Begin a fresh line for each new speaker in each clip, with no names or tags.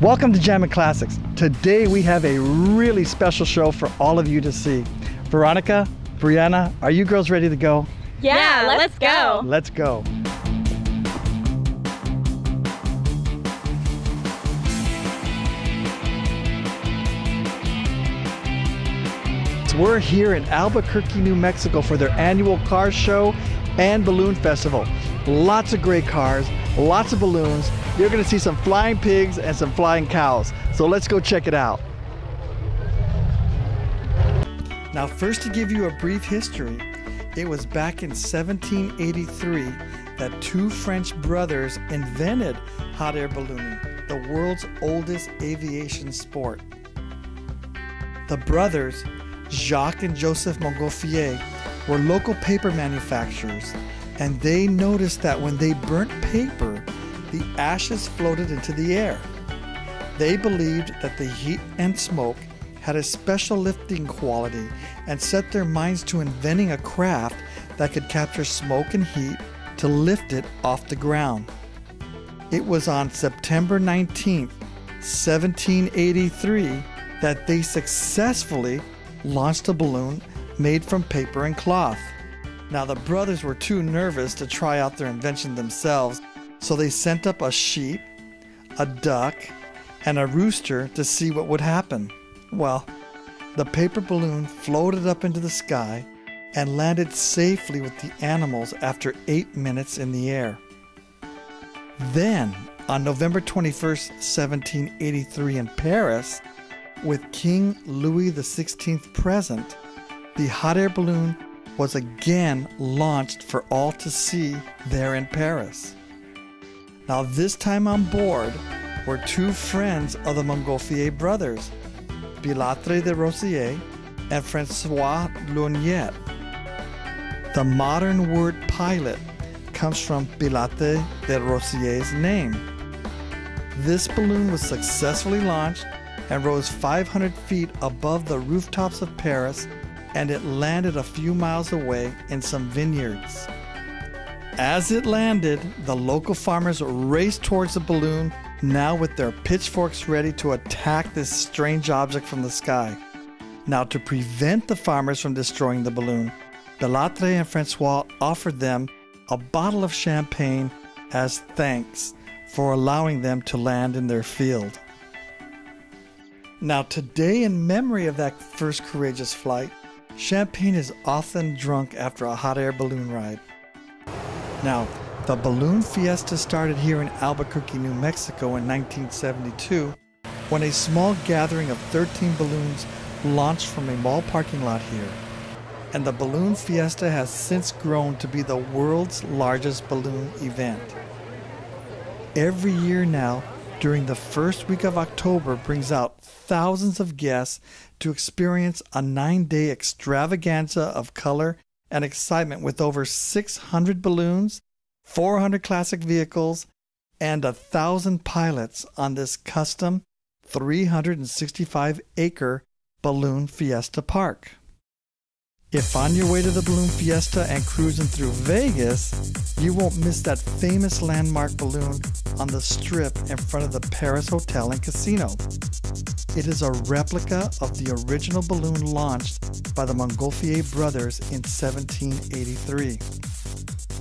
Welcome to Jammin' Classics. Today we have a really special show for all of you to see. Veronica, Brianna, are you girls ready to go?
Yeah, let's, let's go.
Let's go. We're here in Albuquerque, New Mexico for their annual car show and balloon festival. Lots of great cars, lots of balloons. You're gonna see some flying pigs and some flying cows. So let's go check it out. Now first to give you a brief history, it was back in 1783 that two French brothers invented hot air ballooning, the world's oldest aviation sport. The brothers Jacques and Joseph Montgolfier were local paper manufacturers, and they noticed that when they burnt paper, the ashes floated into the air. They believed that the heat and smoke had a special lifting quality and set their minds to inventing a craft that could capture smoke and heat to lift it off the ground. It was on September 19, 1783, that they successfully launched a balloon made from paper and cloth. Now, the brothers were too nervous to try out their invention themselves, so they sent up a sheep, a duck, and a rooster to see what would happen. Well, the paper balloon floated up into the sky and landed safely with the animals after eight minutes in the air. Then, on November 21st, 1783, in Paris, with King Louis XVI present, the hot air balloon was again launched for all to see there in Paris. Now, this time on board were two friends of the Montgolfier brothers, Pilatre de Rozier and Francois Laurent. The modern word pilot comes from Pilatre de Rozier's name. This balloon was successfully launched and rose 500 feet above the rooftops of Paris, and it landed a few miles away in some vineyards. As it landed, the local farmers raced towards the balloon, now with their pitchforks ready to attack this strange object from the sky. Now, to prevent the farmers from destroying the balloon, Pilatre and Francois offered them a bottle of champagne as thanks for allowing them to land in their field. Now, today, in memory of that first courageous flight, champagne is often drunk after a hot air balloon ride. Now, the balloon fiesta started here in Albuquerque, New Mexico in 1972 when a small gathering of 13 balloons launched from a mall parking lot here. And the balloon fiesta has since grown to be the world's largest balloon event. Every year now, during the first week of October brings out thousands of guests to experience a nine day extravaganza of color and excitement with over 600 balloons, 400 classic vehicles, and a thousand pilots on this custom 365 acre balloon fiesta park. If on your way to the Balloon Fiesta and cruising through Vegas, you won't miss that famous landmark balloon on the strip in front of the Paris Hotel and Casino. It is a replica of the original balloon launched by the Montgolfier brothers in 1783.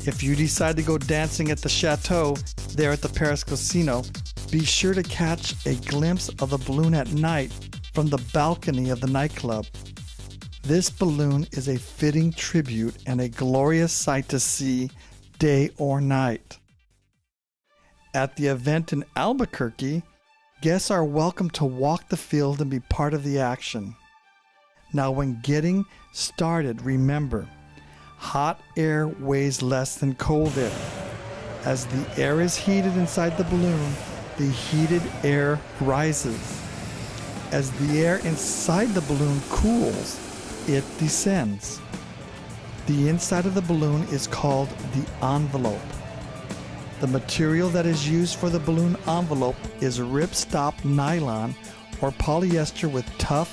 If you decide to go dancing at the chateau there at the Paris Casino, be sure to catch a glimpse of the balloon at night from the balcony of the nightclub. This balloon is a fitting tribute and a glorious sight to see day or night. At the event in Albuquerque, guests are welcome to walk the field and be part of the action. Now, when getting started, remember hot air weighs less than cold air. As the air is heated inside the balloon, the heated air rises. As the air inside the balloon cools, it descends. The inside of the balloon is called the envelope. The material that is used for the balloon envelope is ripstop nylon or polyester with tough,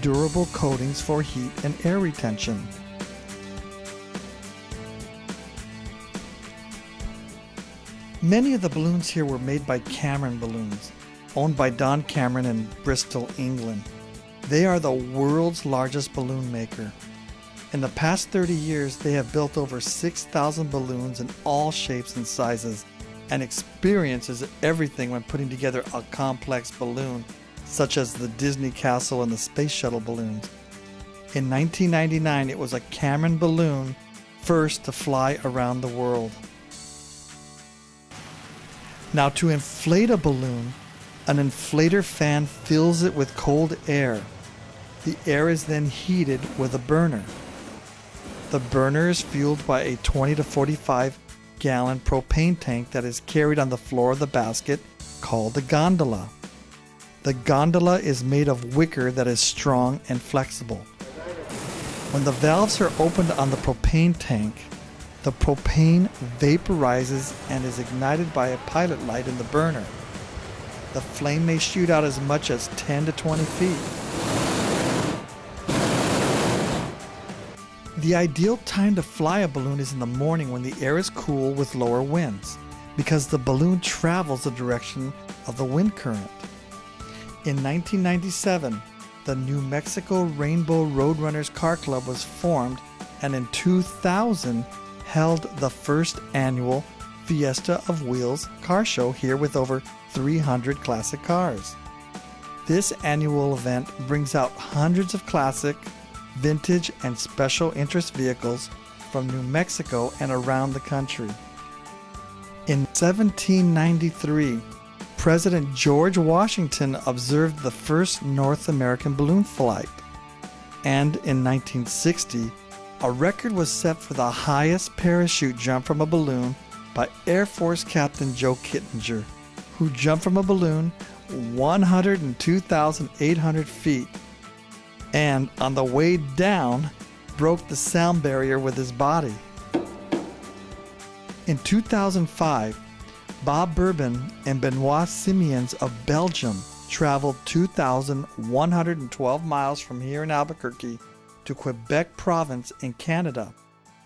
durable coatings for heat and air retention. Many of the balloons here were made by Cameron Balloons. owned by Don Cameron in Bristol, England. They are the world's largest balloon maker. In the past 30 years, they have built over 6,000 balloons in all shapes and sizes and experiences everything when putting together a complex balloon, such as the Disney Castle and the Space Shuttle balloons. In 1999, it was a Cameron balloon first to fly around the world. Now, to inflate a balloon, an inflator fan fills it with cold air. The air is then heated with a burner. The burner is fueled by a 20 to 45 gallon propane tank that is carried on the floor of the basket called the gondola. The gondola is made of wicker that is strong and flexible. When the valves are opened on the propane tank, the propane vaporizes and is ignited by a pilot light in the burner. The flame may shoot out as much as 10 to 20 feet. The ideal time to fly a balloon is in the morning when the air is cool with lower winds, because the balloon travels the direction of the wind current. In 1997, the New Mexico Rainbow Roadrunners Car Club was formed, and in 2000 held the first annual Fiesta of Wheels car show here with over 300 classic cars. This annual event brings out hundreds of classic, vintage, and special interest vehicles from New Mexico and around the country. In 1793, President George Washington observed the first North American balloon flight. And in 1960, a record was set for the highest parachute jump from a balloon by Air Force Captain Joe Kittinger, who jumped from a balloon 102,800 feet and on the way down broke the sound barrier with his body. In 2005, Bob Berben and Benoit Siméons of Belgium traveled 2,112 miles from here in Albuquerque to Quebec Province in Canada,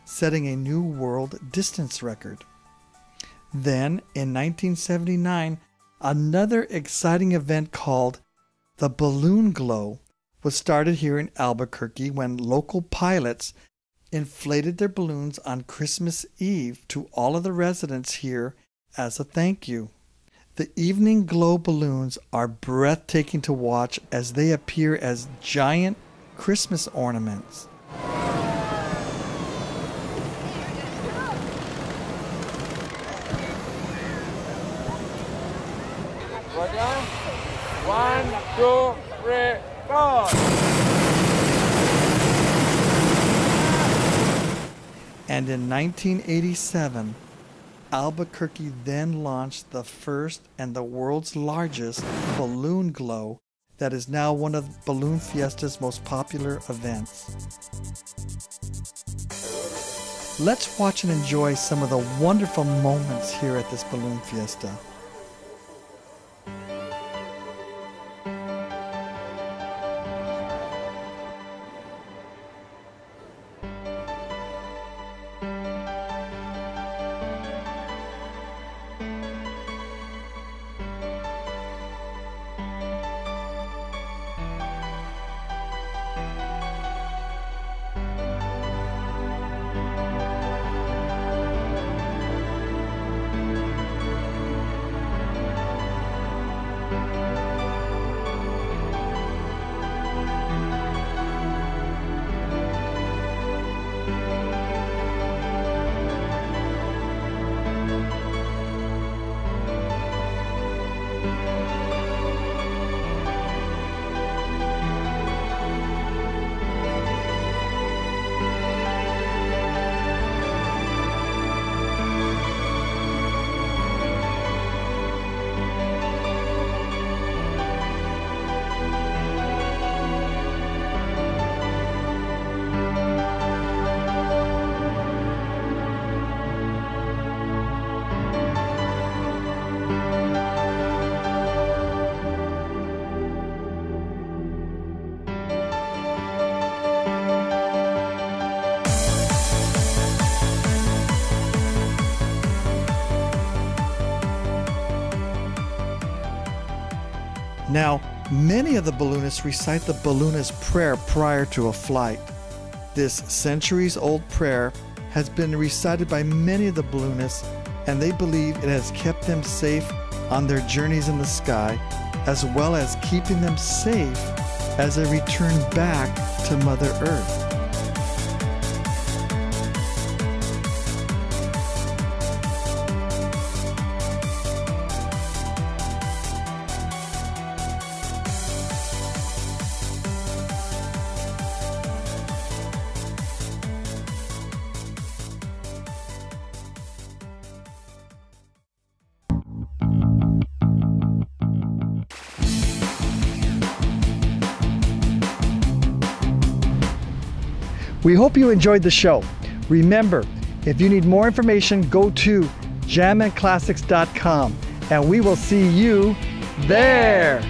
setting a new world distance record. Then, in 1979, another exciting event called the Balloon Glow was started here in Albuquerque when local pilots inflated their balloons on Christmas Eve to all of the residents here as a thank you. The evening glow balloons are breathtaking to watch as they appear as giant Christmas ornaments.
One, two, three, four.
And in 1987, Albuquerque then launched the first and the world's largest balloon glow that is now one of Balloon Fiesta's most popular events. Let's watch and enjoy some of the wonderful moments here at this Balloon Fiesta. Now, many of the balloonists recite the balloonist prayer prior to a flight. This centuries old prayer has been recited by many of the balloonists, and they believe it has kept them safe on their journeys in the sky, as well as keeping them safe as they return back to Mother Earth. We hope you enjoyed the show. Remember, if you need more information, go to jamminclassics.com and we will see you there.